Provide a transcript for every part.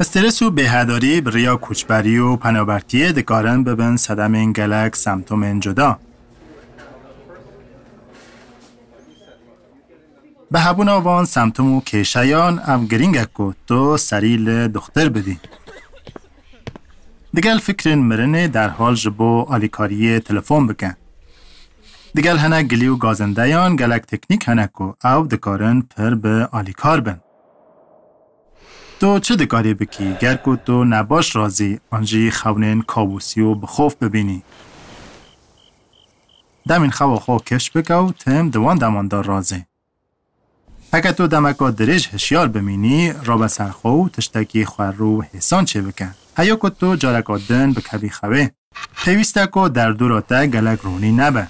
استرس و بهداری بریا کوچبری و پنابرتی دکارن ببن صدم گلک سمتوم جدا. به هبون آوان سمتمو کشیان او گرینگ کو تو سریل دختر بدی. دگل فکرین مرنه در حال جبو آلیکاری تلفن بکن. دگل هنه گلی و گازندهیان گلک تکنیک هنه کو او دکارن پر به آلیکار بن. تو چه دکاری بکی گر کو تو نباش رازی آنجی خونین کابوسی و بخوف ببینی. دمین خوا خوا کش بکو تم دوان دماندار رازی. اگه تو دمکا درش هشیار بمینی را به سرخو تشتکی خور رو حسان چه بکن. هیا که تو جارکا دن به کبی خوه. پیوسته که در دوراتا گلک رونی نبه.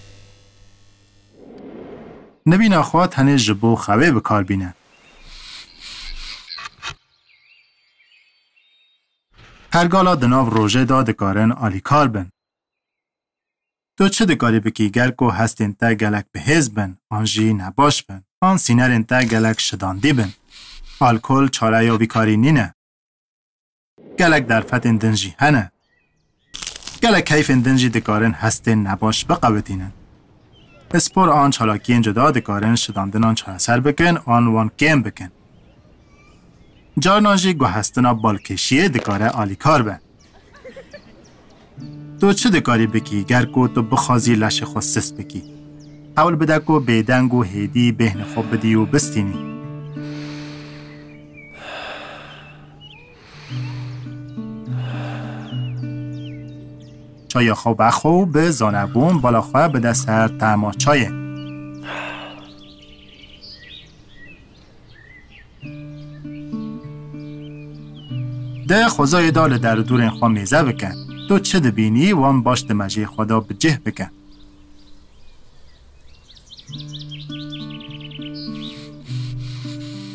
نبینا خواه تنه جبو خوه بکار بینه. هرگالا دناو روژه دا دکارن آلی کار بن. تو چه دکاری بکی گر کو هستین تا گلک به هز بن آنجی نباش بن. آن سینر تا گلک شداندی بن. آلکل چاره یا بیکاری نینه گلک در فتن دنجی هنه گلک کیف دنجی دکارن هستین نباش بقوتینن اسپور آن چالاکی جدا دکارن شداندن آن چاره سر بکن آن وان کم بکن جارنانجی گو هستنا بالکشیه دکاره آلی کار بن. تو چه دکاری بکی؟ گر کو تو بخوازی لش خود سس بکی. اول بدکو بیدنگ و هیدی بهن خوب بدی و بستینی. چای خوب اخو به زانبون بالا خواه به دست هر تعما ده خوزای دال در دور این خواه میزه بکن. تو چه دبینی وان باش مجی خدا به جه بکن.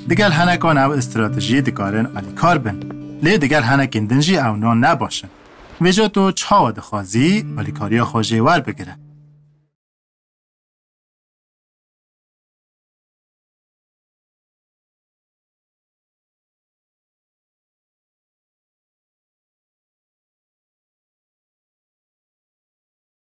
دیگر هنکان او استراتژی دکارن علی کار بن. لی دیگر هنکین دنجی او نان نباشن. ویجا تو چاو دخوازی علی کاری خوژه ور بگیره.